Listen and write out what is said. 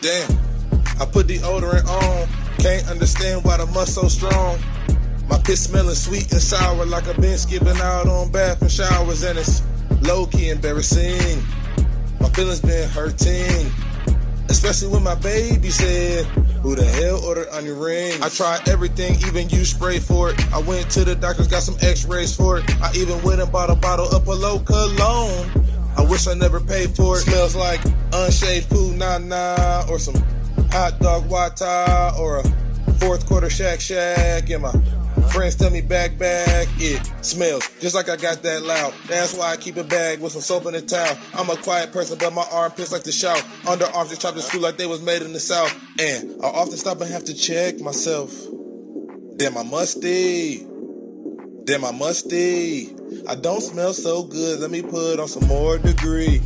Damn, I put deodorant on. Can't understand why the must so strong. My piss smelling sweet and sour like I've been skipping out on bath and showers, and it's low key embarrassing. My feelings been hurting, especially when my baby said, Who the hell ordered onion rings? I tried everything, even use spray for it. I went to the doctors, got some x rays for it. I even went and bought a bottle of Polo cologne. I never paid for it. Smells like unshaved poo nah nah or some hot dog wata or a fourth quarter shack shack. And my friends tell me back back. It smells just like I got that loud. That's why I keep a bag with some soap and a towel. I'm a quiet person, but my armpits like to shout. Underarms just chopped and screwed like they was made in the south. And I often stop and have to check myself. Damn, I musty. Damn, I musty. I don't smell so good. Let me put on some more degree.